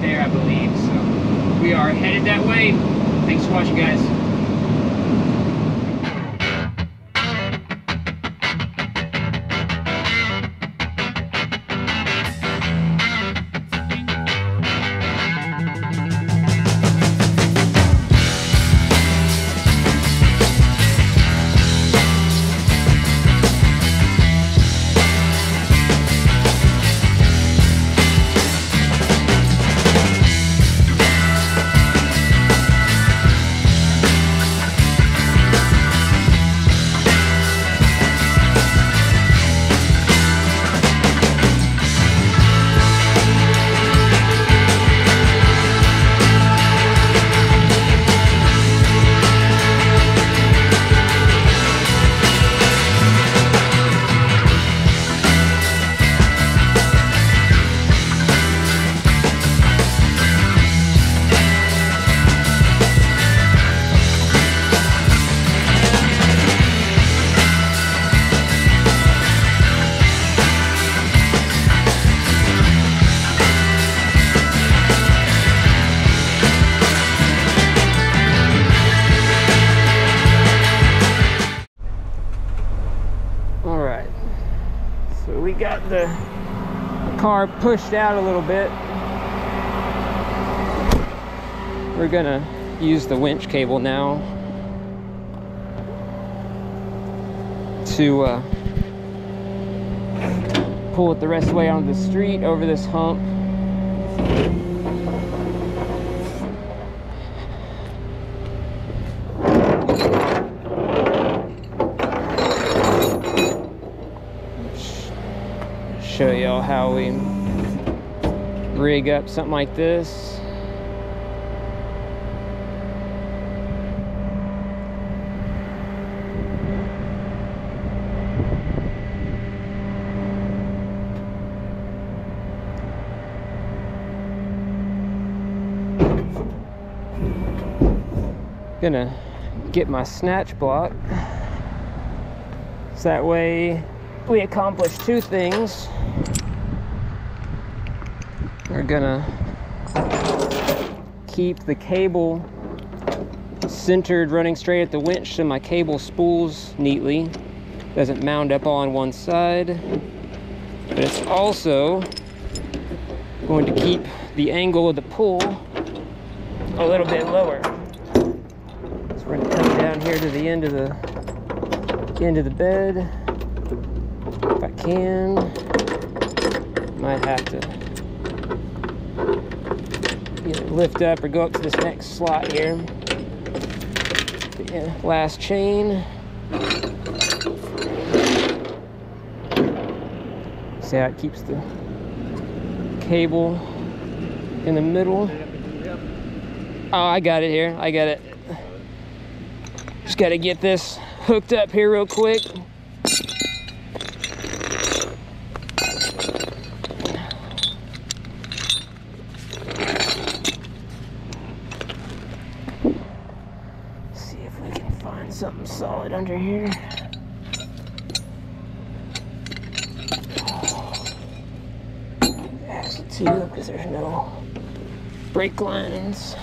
there, I believe. So we are headed that way. Thanks for watching, guys. The car pushed out a little bit. We're gonna use the winch cable now to uh, pull it the rest of the way onto the street over this hump. show y'all how we rig up something like this. Gonna get my snatch block. So that way we accomplish two things. We're gonna keep the cable centered running straight at the winch so my cable spools neatly. Doesn't mound up on one side. But it's also going to keep the angle of the pull a little bit lower. So we're gonna come down here to the end of the end of the bed if I can. Might have to lift up or go up to this next slot here. Yeah, last chain. See how it keeps the cable in the middle. Oh, I got it here. I got it. Just got to get this hooked up here real quick. See if we can find something solid under here. A tube because there's no brake lines.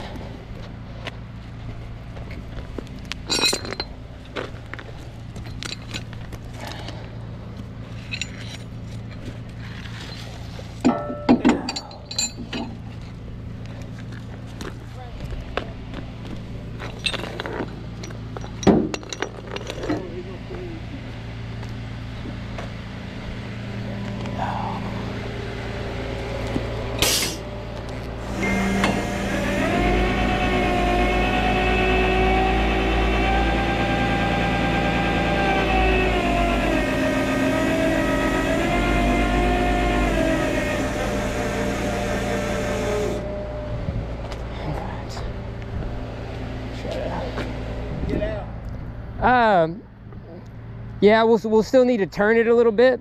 Yeah, we'll, we'll still need to turn it a little bit.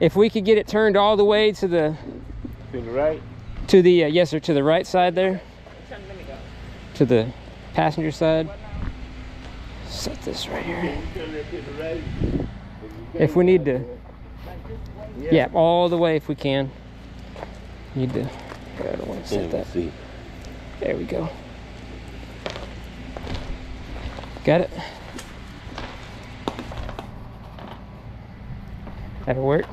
If we could get it turned all the way to the To the right. to the uh, yes sir to the right side there. To the passenger side. Set this right here. Can you turn that to the right? if we need to. Yeah all the way if we can. Need to I don't want to set that. There we go. Got it that'll work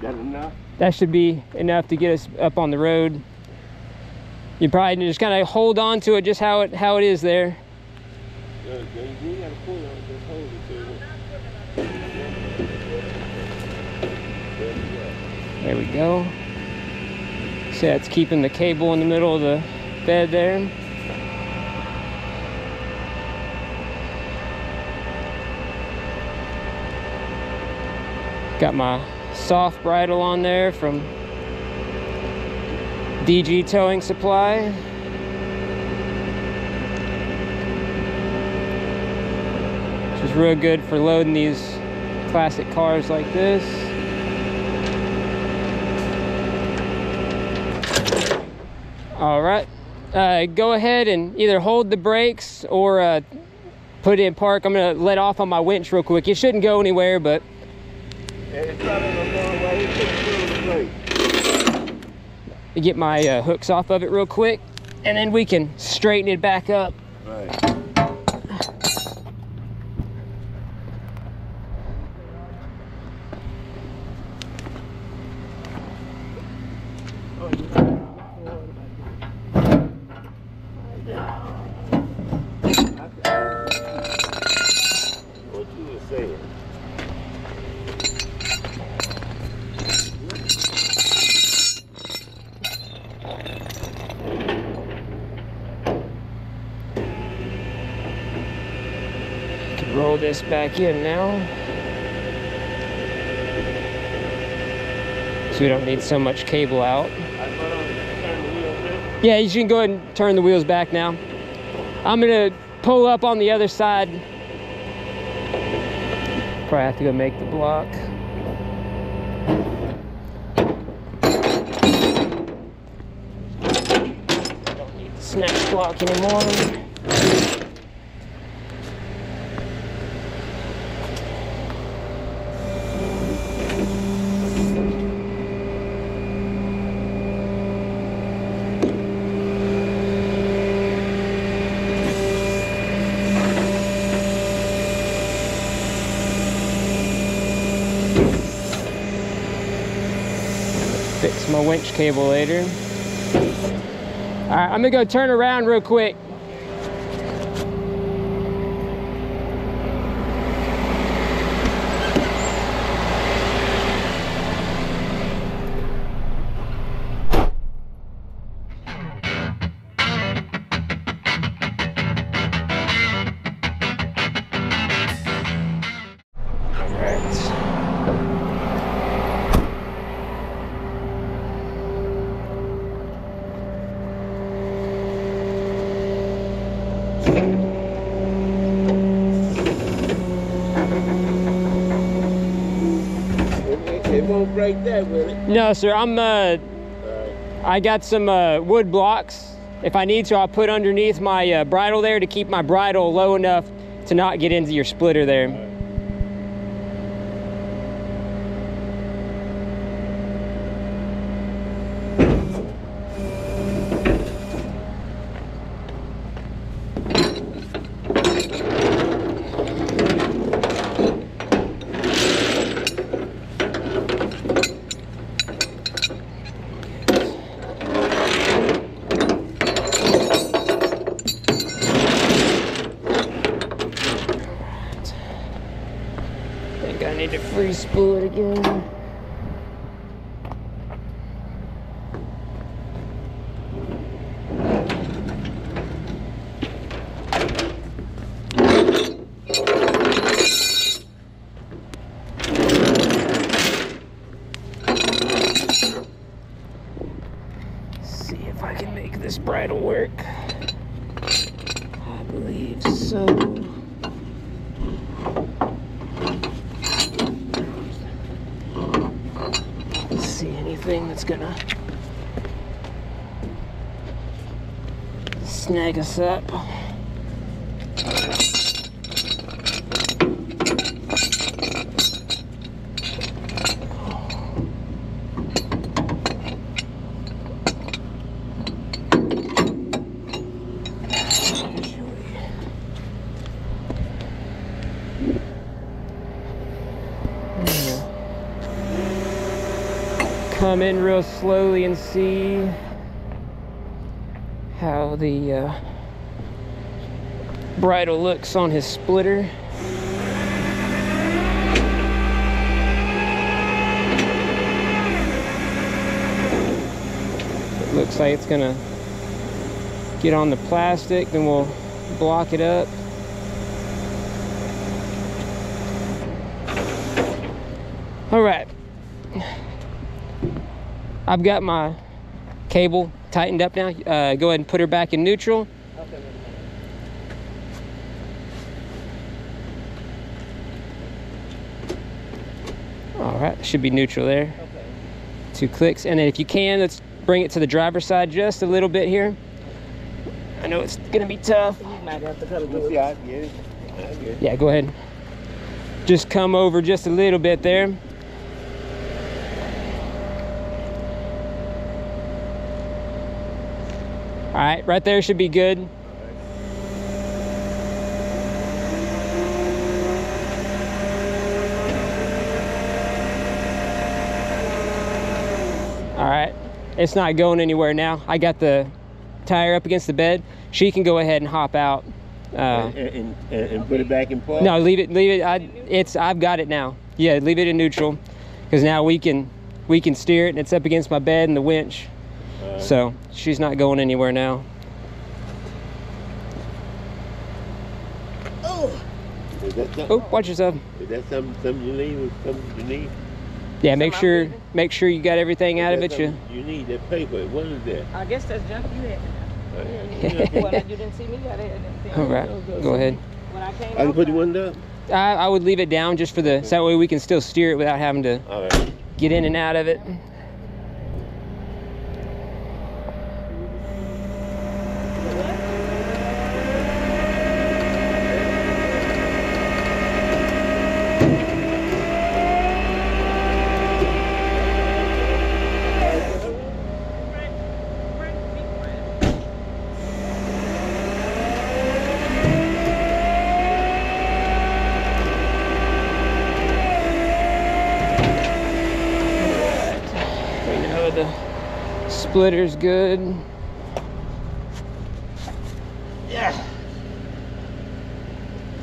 That enough? that should be enough to get us up on the road. You probably just kind of hold on to it just how it how it is there. Yeah, you ain't gotta pull on it, just hold it to it. There you go. There we go. See, that's keeping the cable in the middle of the bed there. Got my soft bridle on there from DG Towing Supply. Which is real good for loading these classic cars like this. All right. Uh, go ahead and either hold the brakes or uh, put it in park. I'm gonna let off on my winch real quick. It shouldn't go anywhere, but get my uh, hooks off of it real quick, and then we can straighten it back up. Right. Back in now. So we don't need so much cable out. Yeah, you can go ahead and turn the wheels back now. I'm gonna pull up on the other side. Probably have to go make the block. Don't need the snatch block anymore. My winch cable later. All right, I'm gonna go turn around real quick. It won't break that, will it? No, sir. I'm. Uh, Alright. I got some uh, wood blocks. If I need to, I'll put underneath my uh, bridle there to keep my bridle low enough to not get into your splitter there. bridle work. I believe so. Let's see anything that's gonna snag us up. Come in real slowly and see how the uh, bridle looks on his splitter. It looks like it's gonna get on the plastic, then we'll block it up. All right. I've got my cable tightened up now. Uh, go ahead and put her back in neutral. Okay. All right, should be neutral there. Okay. Two clicks, and then if you can, let's bring it to the driver's side just a little bit here. I know it's gonna be tough. You might have to cut it. See, I get it. I get it. Yeah, go ahead. Just come over just a little bit there. Right, right there should be good. All right, it's not going anywhere now. I got the tire up against the bed. She can go ahead and hop out. Uh, And, and, and, put it back in park? no, leave it. Leave it. I, it's. I've got it now. Yeah, leave it in neutral, because now we can we can steer it, and it's up against my bed and the winch. Alright. So she's not going anywhere now. Is that something, Oh, watch yourself. is that something, something you need or something you need? Yeah, make Something sure make sure you got everything out of it. You. You need that paper. What is that? I guess that's junk you had. Well, you didn't see me. I didn't see All right, go ahead. When I came I can put outside. you one up? I, I would leave it down just for the so that way we can still steer it without having to All right. get in and out of it. We know the splitter's good. Yeah.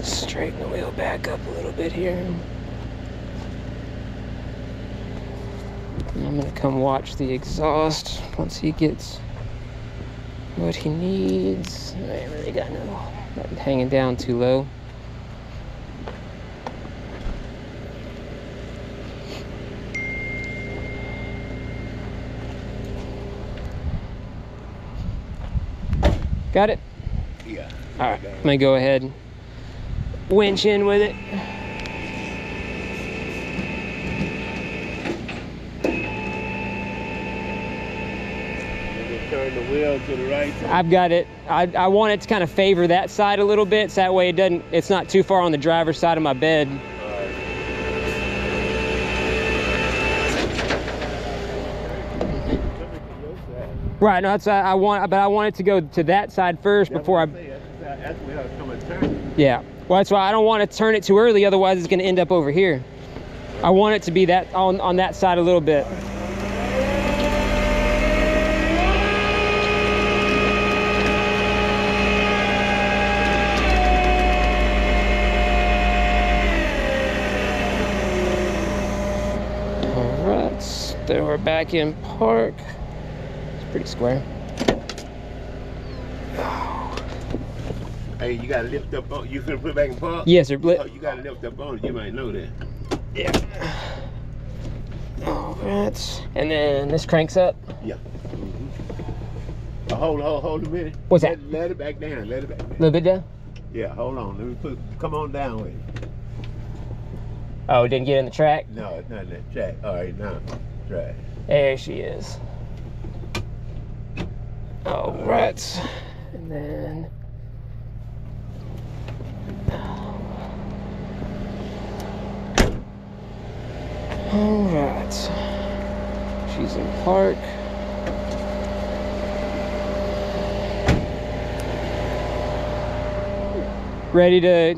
Straighten the wheel back up a little bit here. And I'm gonna come watch the exhaust once he gets what he needs. I ain't really got no nothing hanging down too low. Got it? Yeah. All right, I'm gonna go ahead and winch in with it. Turn the wheel to the right side. I've got it. I, I want it to kind of favor that side a little bit, so that way it doesn't. It's not too far on the driver's side of my bed. Right. No, that's I, I want, but I want it to go to that side first That's before I. That's, that's where I turn. Yeah. Well, that's why I don't want to turn it too early. Otherwise, it's gonna end up over here. I want it to be that on on that side a little bit. All right, then we're back in park. Pretty square. Hey, you gotta lift up on. You finna put it back in park? Yes, sir. Oh, you gotta lift up on it. You might know that. Yeah. All right, and then this cranks up. Yeah. Uh, hold, hold, hold a minute. What's let, that? Let it back down. Let it back A little bit down. Yeah, hold on. Let me put. Come on down with it. Oh, it didn't get in the track. No, it's not in that track. All right, now Track. There she is. Oh, All right. And then. Oh, All right. She's in park. Ready to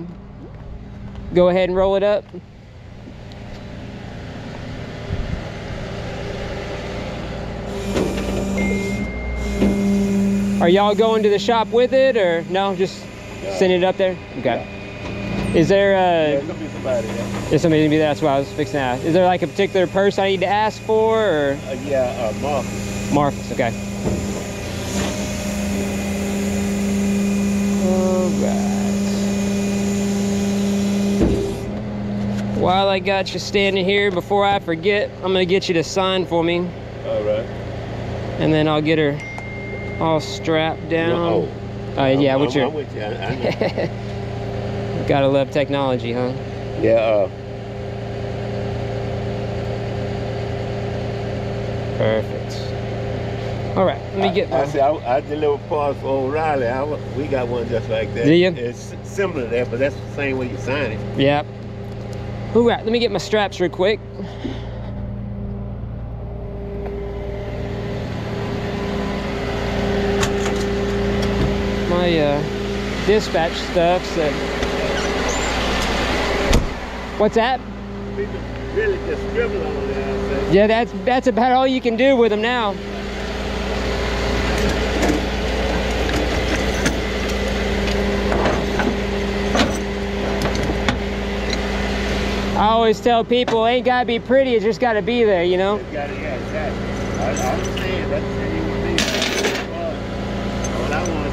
go ahead and roll it up? Are y'all going to the shop with it or no? Just Yeah. send it up there? Okay. Is there Yeah, uh be somebody, yeah. is somebody gonna be there? That's what I was fixing to ask. Is there like a particular person I need to ask for or Uh, yeah, uh, Marcus. Marcus? Okay. Alright. While I got you standing here, before I forget, I'm gonna get you to sign for me, All right. and then I'll get her all strapped down. Oh, Uh, yeah, I'm, what's your? I'm with you. I, I. Gotta love technology, huh? yeah, uh, Perfect. All right, let me get I, I my. see. I, I deliver parts for O'Reilly. We got one just like that. Do you? It's similar to that, but that's the same way you sign it. Yep. All right, let me get my straps real quick. My uh, dispatch stuff. So. What's that? Really there. Yeah, that's that's about all you can do with them now. I always tell people, ain't gotta be pretty, it's just gotta be there, you know? It's got it, yeah, exactly. I, I understand. That's the same with me. Uh,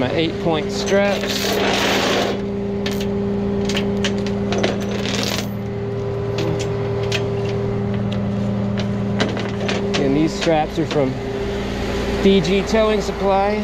my eight point straps. And these straps are from DG Towing Supply.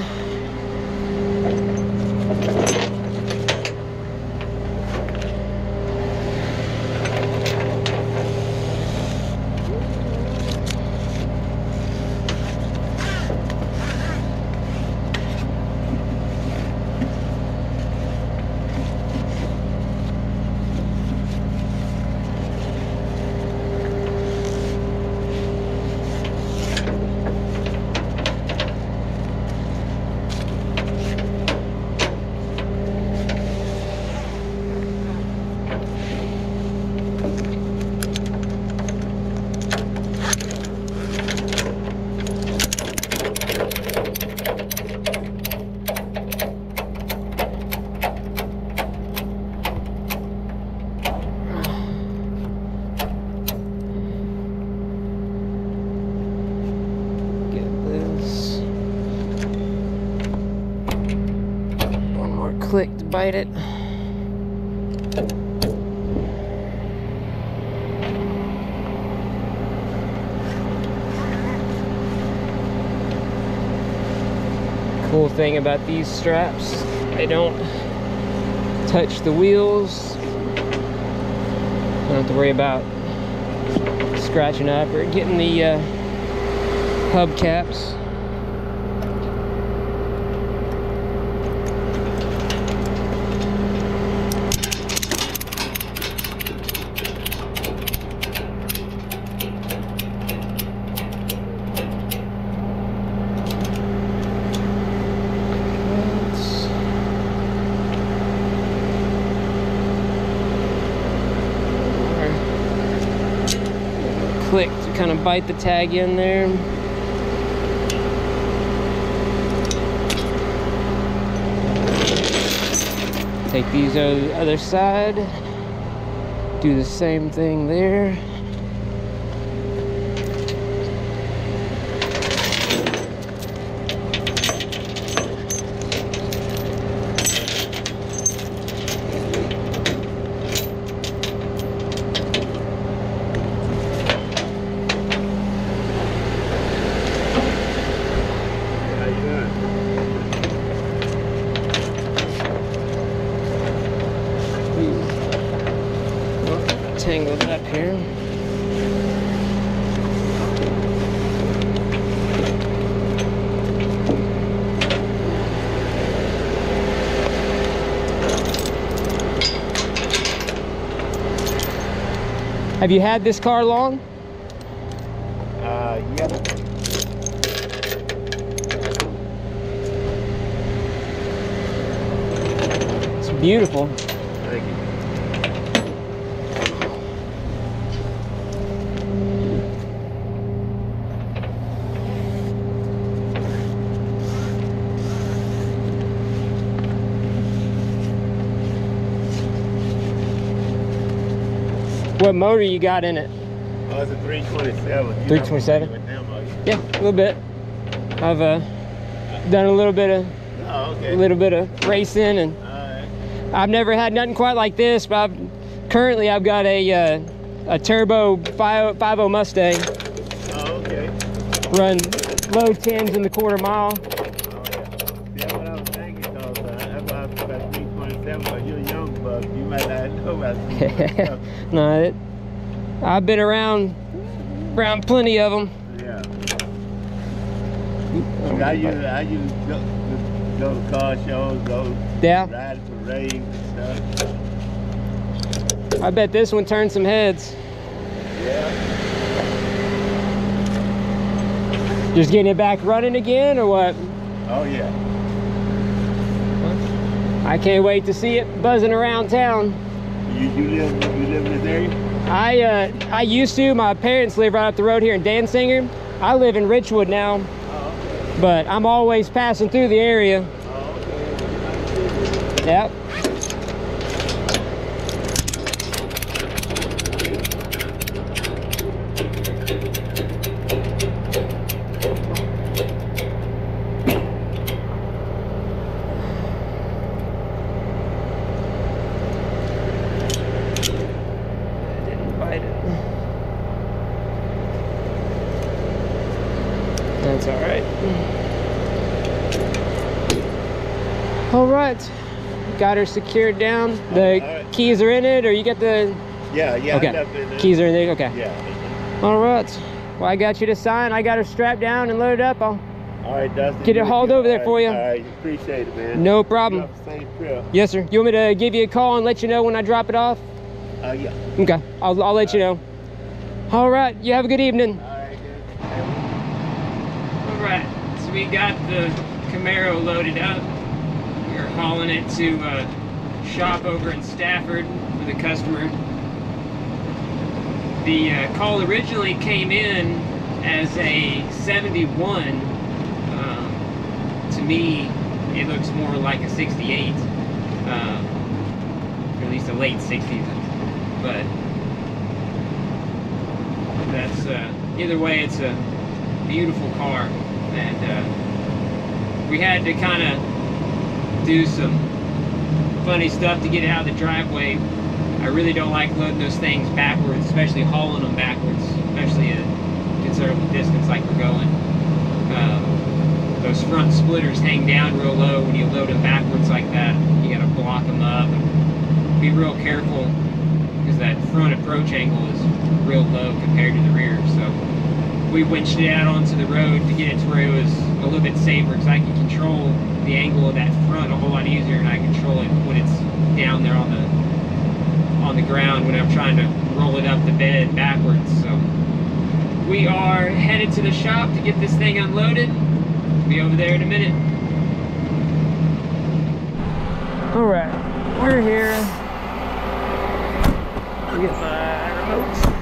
Get this. One more click to bite it. Cool thing about these straps, they don't touch the wheels. Don't have to worry about scratching up or getting the uh, hubcaps. Let's- Click to kind of bite the tag in there. Take these other side. Do the same thing there. tangled up here. Have you had this car long? Uh, yeah. It's beautiful. What motor you got in it? Oh, it's a 327. 327? With them, are you? Yeah, a little bit. I've uh, done a little bit of Oh, okay. a little bit of racing, and. I've never had nothing quite like this. But I've, currently, I've got a uh, a turbo 5 50 Mustang, Oh, okay. run low tens in the quarter mile. Yeah. See, that's what I was thinking, because that's why I was about 327, because you're a young buck. You might not know about 327. no, it, I've been around around plenty of them. Yeah. I used, I used to go, go to car shows, go Yeah, ride parades and stuff. I bet this one turned some heads. Yeah. Just getting it back running again, or what? Oh, yeah. I can't wait to see it buzzing around town. You, you live you live in this area? I uh, I used to. My parents live right up the road here in Danciger. I live in Richwood now, Oh, okay. but I'm always passing through the area. Oh, okay. Yep. Didn't bite it. That's all right. All right. Got her secured down. The All right. keys are in it, or you got the Yeah, yeah. Okay. left it in there. Keys are in there. Okay. Yeah. All right. Well, I got you to sign. I got her strapped down and loaded up. I'll... All right, Dustin. Get it hauled over there All for you. All right, appreciate it, man. No problem. have a safe trip. Yes, sir. You want me to give you a call and let you know when I drop it off? Uh, yeah. Okay. I'll, I'll let you know. All right. You have a good evening. All right, good. All right. So we got the Camaro loaded up. Hauling it to a shop over in Stafford for the customer. The uh, call originally came in as a 71. Um, to me, it looks more like a 68, um, or at least a late 60s. But that's uh, either way, it's a beautiful car, and uh, we had to kind of do some funny stuff to get it out of the driveway. I really don't like loading those things backwards, especially hauling them backwards, especially at a considerable distance like we're going. Um, those front splitters hang down real low when you load them backwards like that. You got to block them up and be real careful because that front approach angle is real low compared to the rear. So we winched it out onto the road to get it to where it was a little bit safer because I can control the angle of that front a whole lot easier and I control it when it's down there on the on the ground when I'm trying to roll it up the bed backwards. So we are headed to the shop to get this thing unloaded. Be over there in a minute. All right, we're here. We Get my remotes.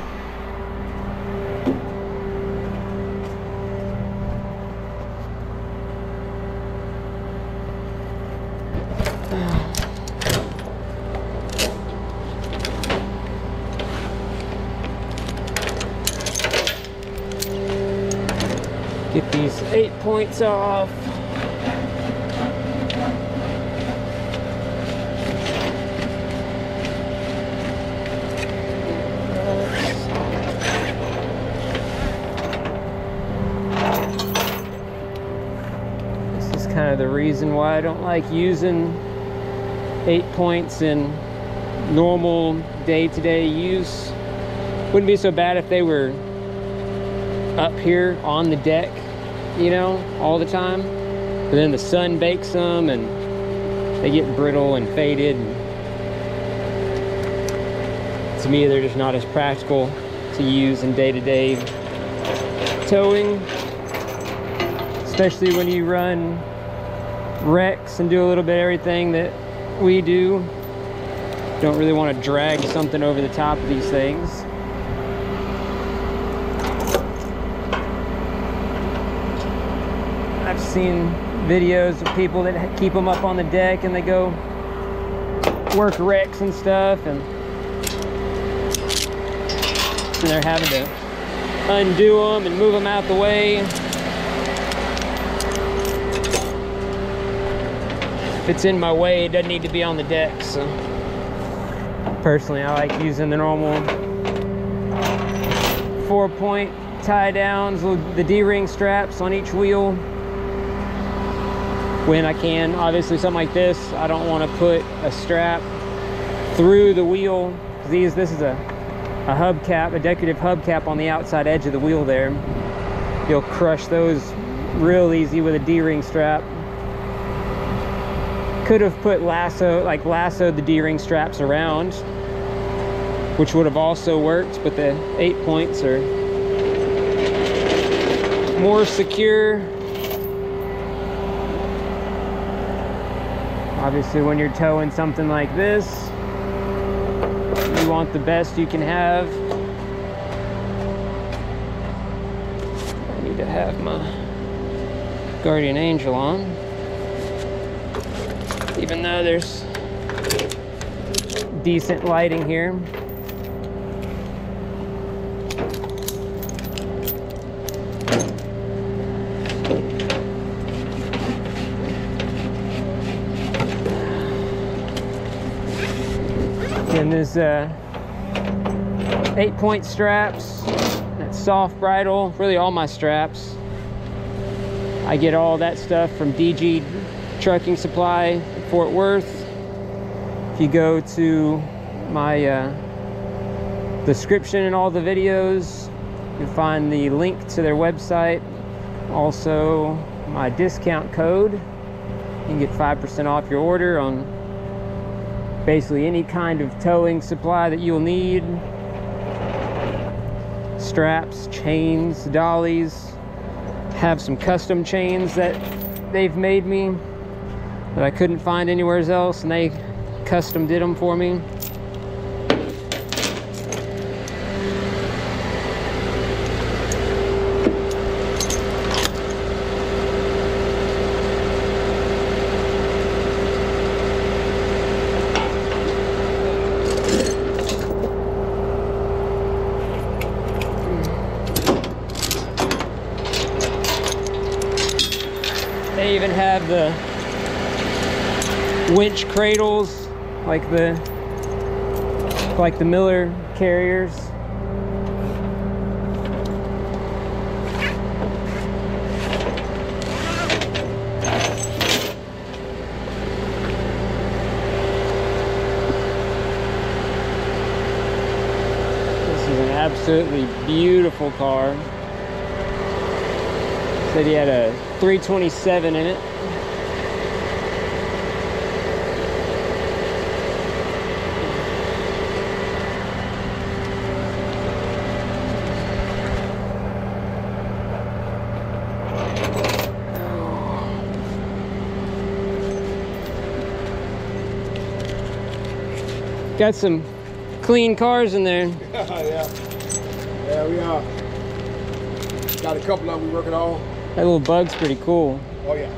Get these eight points off. This is kind of the reason why I don't like using eight points in normal day-to-day use. Wouldn't be so bad if they were up here on the deck, you know, all the time. But then the sun bakes them and they get brittle and faded. And to me, they're just not as practical to use in day-to-day towing. Especially when you run wrecks and do a little bit of everything that we do. Don't really want to drag something over the top of these things. I've seen videos of people that keep them up on the deck and they go work wrecks and stuff and, and they're having to undo them and move them out the way. If it's in my way, it doesn't need to be on the deck, so. Personally, I like using the normal four point tie downs, with the D-ring straps on each wheel when I can. Obviously something like this, I don't want to put a strap through the wheel. These, this is a, a hubcap, a decorative hubcap on the outside edge of the wheel there. You'll crush those real easy with a D-ring strap. Could have put lasso, like lassoed the D-ring straps around, which would have also worked, but the eight points are more secure. Obviously, when you're towing something like this, you want the best you can have. I need to have my Guardian Angel on. Even though there's decent lighting here. Uh, eight point straps, that soft bridle, really all my straps. I get all that stuff from DG Trucking Supply, Fort Worth. If you go to my uh, description in all the videos, you'll find the link to their website. Also, my discount code. You can get 5% off your order on basically any kind of towing supply that you'll need. Straps, chains, dollies. Have some custom chains that they've made me that I couldn't find anywhere else and they custom did them for me. They even have the winch cradles like the like the Miller carriers. This is an absolutely beautiful car. Said he had a 327 in it. Got some clean cars in there. yeah. Yeah, we are. Got a couple of them we working on. That little bug's pretty cool. Oh yeah.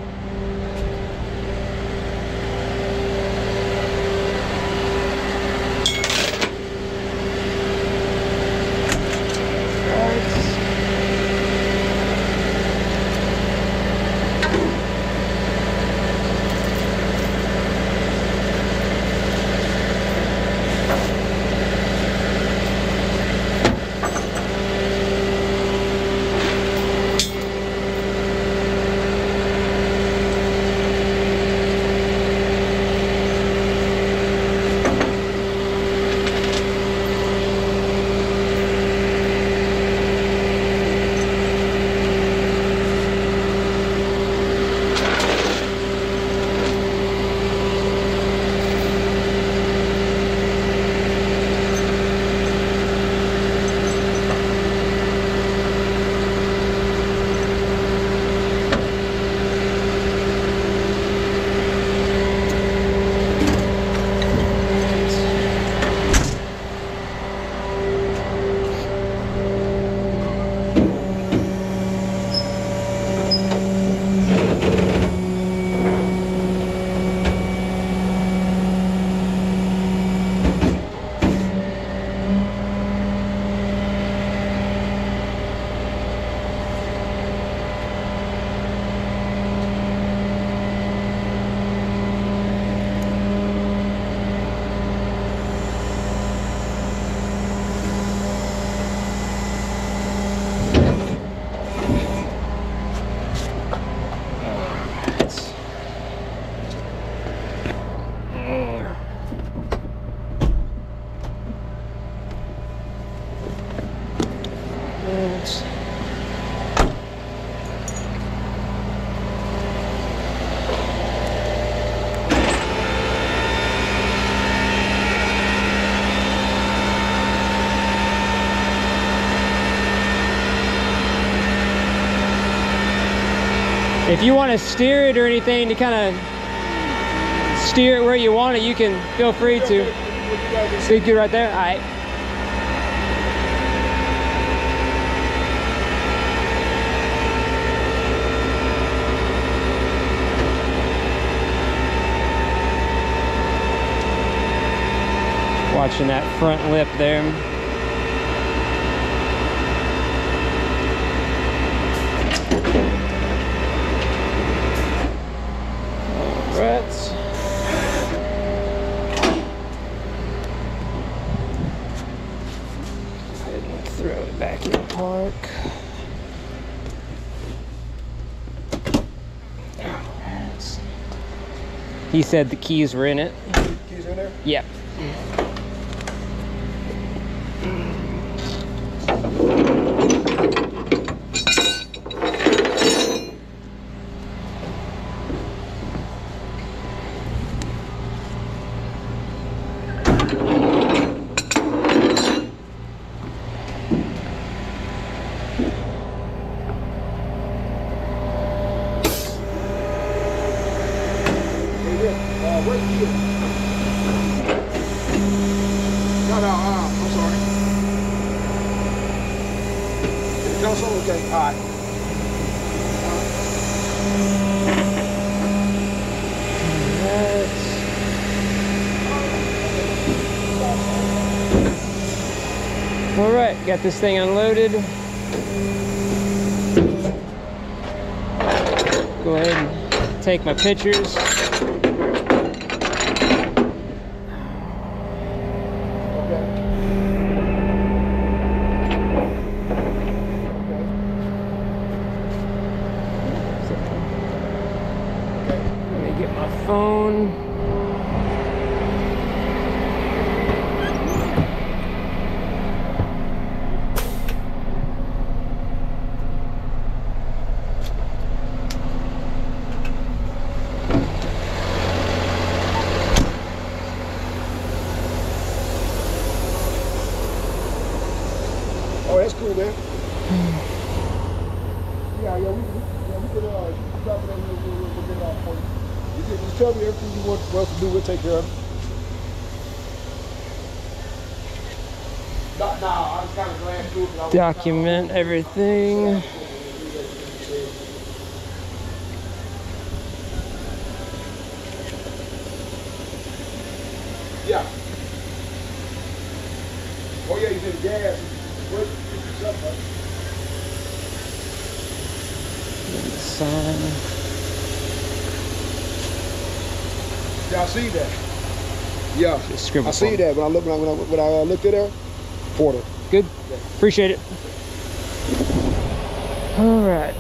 If you want to steer it or anything to kind of steer it where you want it, you can feel free to. You good right there? All right. Watching that front lip there. All right. ahead and throw it back in park. He said the keys were in it. Keys in there? Yep. Hey, Rick, uh, where's the key? No, no, uh, I'm sorry. The console? Okay, all right. All right, got this thing unloaded. Go ahead and take my pictures. Let me get my phone. Oh, that's cool, man. yeah, yeah, we, we, yeah, we could, uh, drop it in, we'll, we'll, we'll get it off for you. You can just tell me everything you want for us to do, we'll take care of it. No, no, I was kind of glad through it. 'cause I was- Document everything. Yeah. Oh, yeah, you said gas. Sign. Yeah, I see that. Yeah, I see that when I look when I, when I, when I uh, looked at there. Porter. Good. Appreciate it. All right.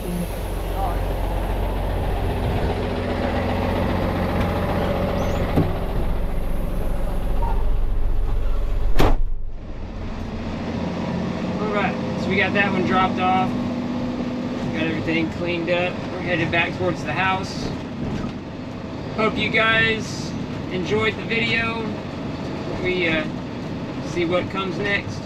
All right. So we got that one dropped off. Got everything cleaned up. We're headed back towards the house. Hope you guys enjoyed the video. We uh, see what comes next.